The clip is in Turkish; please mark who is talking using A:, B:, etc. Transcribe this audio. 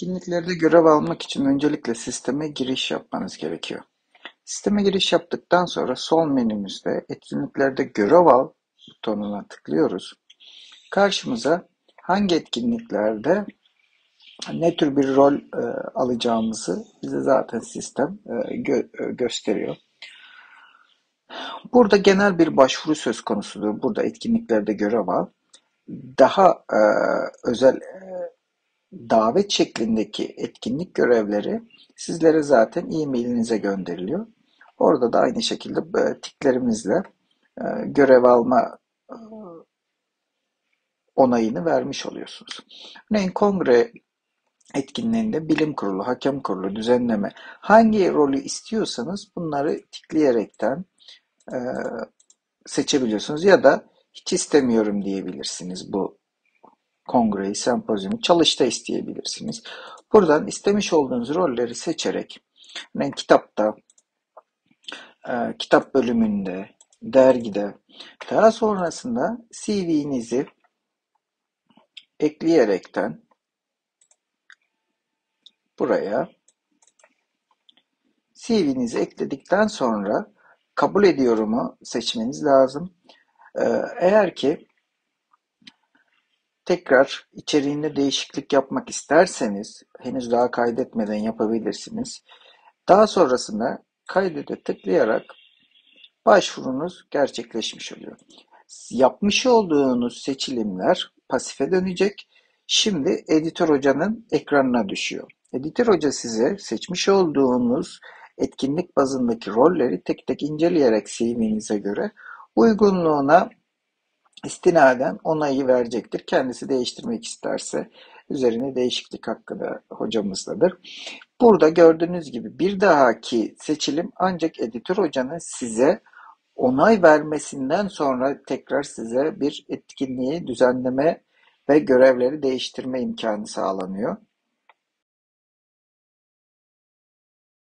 A: Etkinliklerde görev almak için öncelikle sisteme giriş yapmanız gerekiyor. Sisteme giriş yaptıktan sonra sol menümüzde etkinliklerde görev al butonuna tıklıyoruz. Karşımıza hangi etkinliklerde ne tür bir rol e, alacağımızı bize zaten sistem e, gö e, gösteriyor. Burada genel bir başvuru söz konusudur. Burada etkinliklerde görev al. Daha e, özel e, davet şeklindeki etkinlik görevleri sizlere zaten e-mailinize gönderiliyor. Orada da aynı şekilde e, tiklerimizle e, görev alma e, onayını vermiş oluyorsunuz. Örneğin kongre etkinliğinde bilim kurulu, hakem kurulu, düzenleme hangi rolü istiyorsanız bunları tikleyerekten seçebiliyorsunuz ya da hiç istemiyorum diyebilirsiniz bu kongreyi, sempozyumu çalışta isteyebilirsiniz. Buradan istemiş olduğunuz rolleri seçerek yani kitapta, e, kitap bölümünde, dergide daha sonrasında CV'nizi ekleyerekten buraya CV'nizi ekledikten sonra kabul ediyorumu seçmeniz lazım. E, eğer ki Tekrar içeriğinde değişiklik yapmak isterseniz henüz daha kaydetmeden yapabilirsiniz. Daha sonrasında kaydede tıklayarak başvurunuz gerçekleşmiş oluyor. Yapmış olduğunuz seçilimler pasife dönecek. Şimdi editör hocanın ekranına düşüyor. Editör hoca size seçmiş olduğunuz etkinlik bazındaki rolleri tek tek inceleyerek CV'nize göre uygunluğuna istinaden onayı verecektir. Kendisi değiştirmek isterse üzerine değişiklik hakkı da hocamızdadır. Burada gördüğünüz gibi bir dahaki seçilim ancak editör hocanın size onay vermesinden sonra tekrar size bir etkinliği düzenleme ve görevleri değiştirme imkanı sağlanıyor.